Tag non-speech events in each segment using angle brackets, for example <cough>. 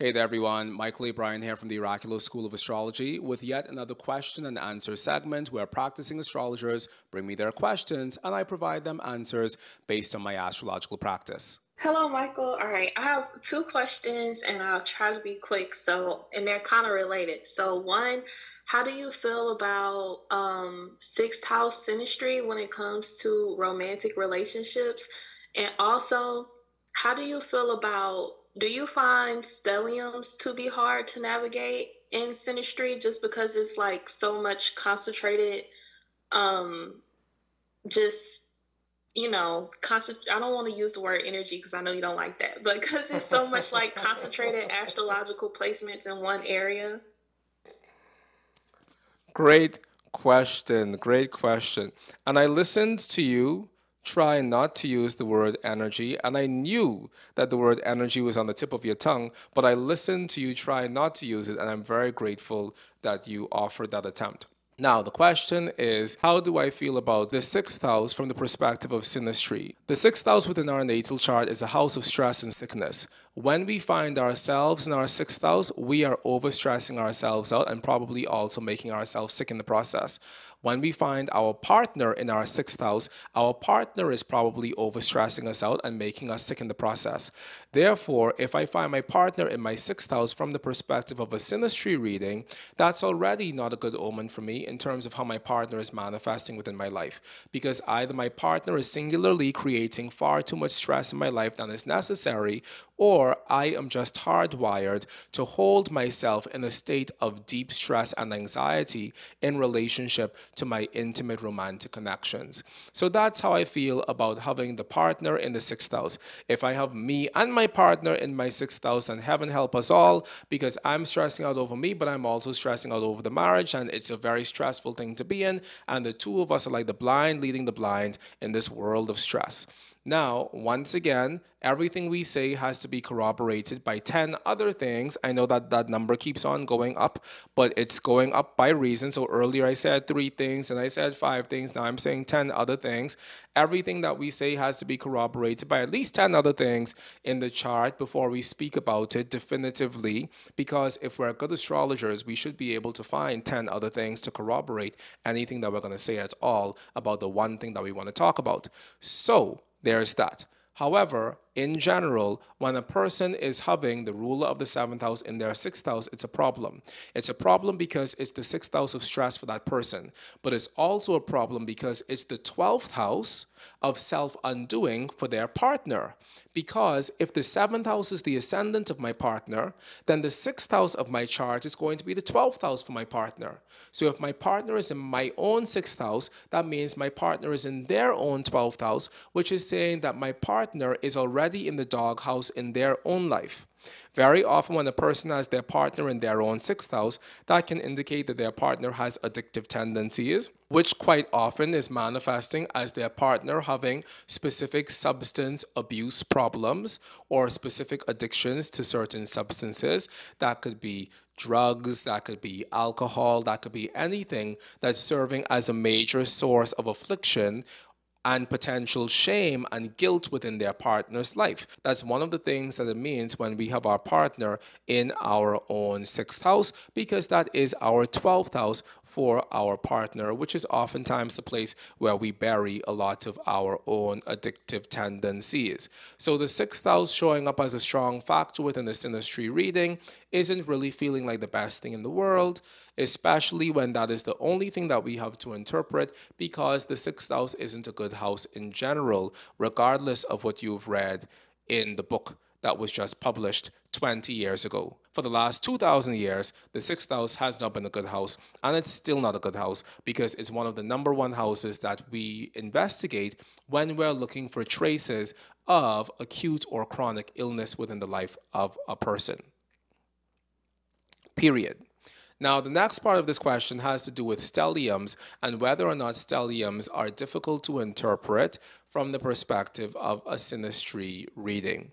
Hey there, everyone. Mychal A. Bryan here from the Oraculos School of Astrology with yet another question and answer segment where practicing astrologers bring me their questions and I provide them answers based on my astrological practice. Hello, Mychal. All right, I have two questions and I'll try to be quick. So, and they're kind of related. So, one, how do you feel about um, sixth house synastry when it comes to romantic relationships? And also, how do you feel about do you find stelliums to be hard to navigate in synastry just because it's like so much concentrated um just you know concent- i don't want to use the word energy because i know you don't like that but because it's so much like concentrated <laughs> astrological placements in one area. Great question great question. And i listened to you try not to use the word energy. And I knew that the word energy was on the tip of your tongue, but I listened to you try not to use it. And I'm very grateful that you offered that attempt. Now, the question is how do I feel about the sixth house from the perspective of synastry? The sixth house within our natal chart is a house of stress and sickness. When we find ourselves in our sixth house, we are overstressing ourselves out and probably also making ourselves sick in the process. When we find our partner in our sixth house, our partner is probably overstressing us out and making us sick in the process. Therefore, if I find my partner in my sixth house from the perspective of a synastry reading, that's already not a good omen for me in terms of how my partner is manifesting within my life. Because either my partner is singularly creating far too much stress in my life than is necessary, or I am just hardwired to hold myself in a state of deep stress and anxiety in relationship to my intimate romantic connections. So that's how I feel about having the partner in the sixth house. If I have me and my partner in my sixth house, then heaven help us all because I'm stressing out over me, but I'm also stressing out over the marriage, and it's a very stressful thing to be in. And the two of us are like the blind leading the blind in this world of stress. Now, once again, everything we say has to be corroborated by 10 other things. I know that that number keeps on going up, but it's going up by reason. So earlier I said three things and I said five things. Now I'm saying 10 other things. Everything that we say has to be corroborated by at least 10 other things in the chart before we speak about it definitively. Because if we're good astrologers, we should be able to find 10 other things to corroborate anything that we're going to say at all about the one thing that we want to talk about. So, there's that. However, in general, when a person is having the ruler of the seventh house in their sixth house, it's a problem. It's a problem because it's the sixth house of stress for that person, but it's also a problem because it's the 12th house of self undoing for their partner. Because if the seventh house is the ascendant of my partner, then the sixth house of my chart is going to be the 12th house for my partner. So if my partner is in my own sixth house, that means my partner is in their own 12th house, which is saying that my partner is already already in the doghouse in their own life. Very often, when a person has their partner in their own sixth house, that can indicate that their partner has addictive tendencies, which quite often is manifesting as their partner having specific substance abuse problems or specific addictions to certain substances. That could be drugs, that could be alcohol, that could be anything that's serving as a major source of affliction and potential shame and guilt within their partner's life. That's one of the things that it means when we have our partner in our own sixth house, because that is our 12th house for our partner, which is oftentimes the place where we bury a lot of our own addictive tendencies. So the sixth house showing up as a strong factor within the synastry reading isn't really feeling like the best thing in the world, especially when that is the only thing that we have to interpret because the sixth house isn't a good house in general, regardless of what you've read in the book that was just published 20 years ago. For the last 2,000 years, the sixth house has not been a good house, and it's still not a good house because it's one of the number one houses that we investigate when we're looking for traces of acute or chronic illness within the life of a person. Period. Now, the next part of this question has to do with stelliums and whether or not stelliums are difficult to interpret from the perspective of a synastry reading.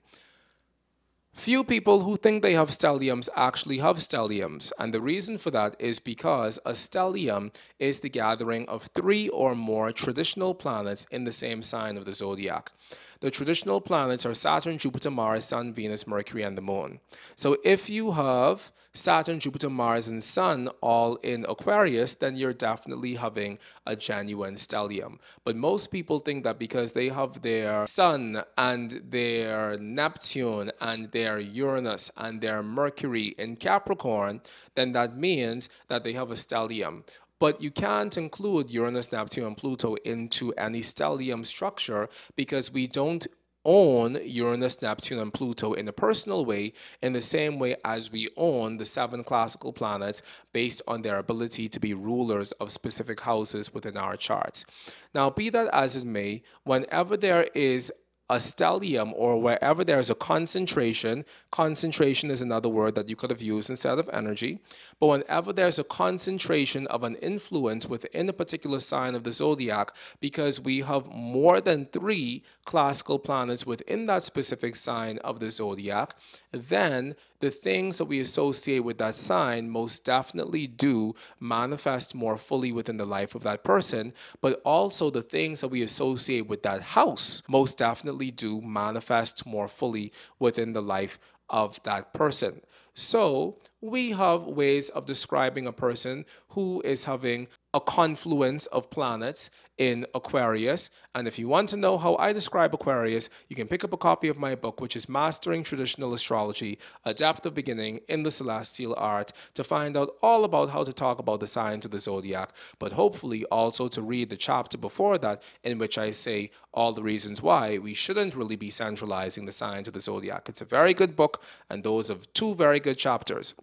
Few people who think they have stelliums actually have stelliums, and the reason for that is because a stellium is the gathering of three or more traditional planets in the same sign of the zodiac. The traditional planets are Saturn, Jupiter, Mars, Sun, Venus, Mercury, and the Moon. So if you have Saturn, Jupiter, Mars, and Sun all in Aquarius, then you're definitely having a genuine stellium. But most people think that because they have their Sun and their Neptune and their Uranus and their Mercury in Capricorn, then that means that they have a stellium. But you can't include Uranus, Neptune, and Pluto into any stellium structure because we don't own Uranus, Neptune, and Pluto in a personal way, in the same way as we own the seven classical planets based on their ability to be rulers of specific houses within our charts. Now, be that as it may, whenever there is a stellium or wherever there's a concentration, concentration is another word that you could have used instead of energy, but whenever there's a concentration of an influence within a particular sign of the zodiac, because we have more than three classical planets within that specific sign of the zodiac, then the things that we associate with that sign most definitely do manifest more fully within the life of that person, but also the things that we associate with that house most definitely do manifest more fully within the life of that person. So, we have ways of describing a person who is having a confluence of planets in Aquarius. And if you want to know how I describe Aquarius, you can pick up a copy of my book, which is Mastering Traditional Astrology A Depth Beginning in the Celestial Art, to find out all about how to talk about the signs of the zodiac, but hopefully also to read the chapter before that, in which I say all the reasons why we shouldn't really be centralizing the signs of the zodiac. It's a very good book, and those are two very good chapters.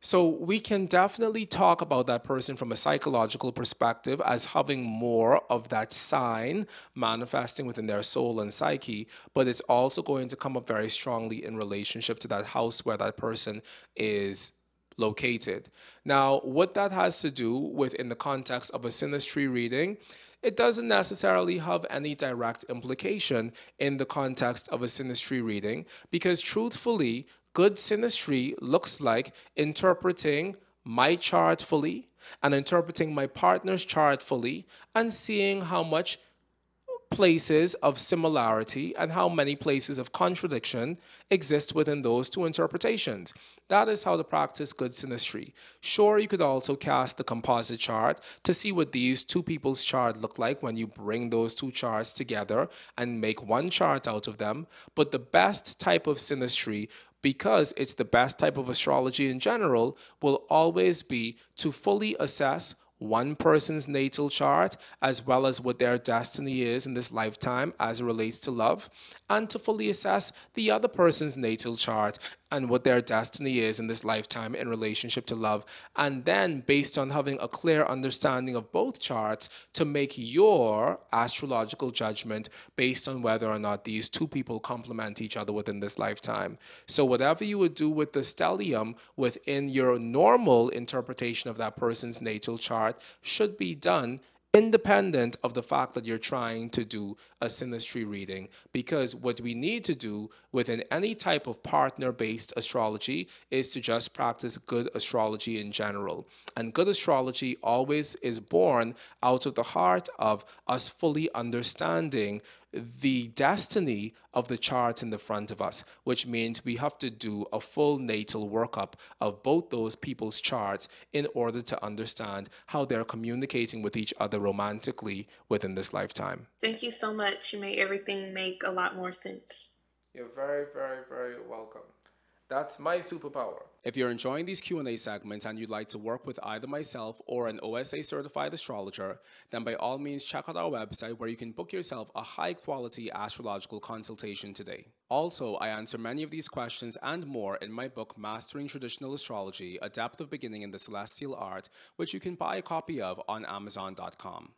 So we can definitely talk about that person from a psychological perspective as having more of that sign manifesting within their soul and psyche, but it's also going to come up very strongly in relationship to that house where that person is located. Now, what that has to do with in the context of a synastry reading, it doesn't necessarily have any direct implication in the context of a synastry reading because truthfully, good synastry looks like interpreting my chart fully and interpreting my partner's chart fully and seeing how much places of similarity and how many places of contradiction exist within those two interpretations. That is how to practice good synastry. Sure, you could also cast the composite chart to see what these two people's chart look like when you bring those two charts together and make one chart out of them. But the best type of synastry because it's the best type of astrology in general, will always be to fully assess one person's natal chart as well as what their destiny is in this lifetime as it relates to love, and to fully assess the other person's natal chart and what their destiny is in this lifetime in relationship to love. And then, based on having a clear understanding of both charts, to make your astrological judgment based on whether or not these two people complement each other within this lifetime. So, whatever you would do with the stellium within your normal interpretation of that person's natal chart should be done independent of the fact that you're trying to do a synastry reading. Because what we need to do within any type of partner based astrology is to just practice good astrology in general. And good astrology always is born out of the heart of us fully understanding the destiny of the chart in the front of us, which means we have to do a full natal workup of both those people's charts in order to understand how they're communicating with each other romantically within this lifetime. Thank you so much. You made everything make a lot more sense. You're very, very, very welcome. That's my superpower. If you're enjoying these Q&A segments and you'd like to work with either myself or an OSA certified astrologer, then by all means check out our website where you can book yourself a high quality astrological consultation today. Also, I answer many of these questions and more in my book Mastering Traditional Astrology: A Depth of Beginning in the Celestial Art, which you can buy a copy of on amazon.com.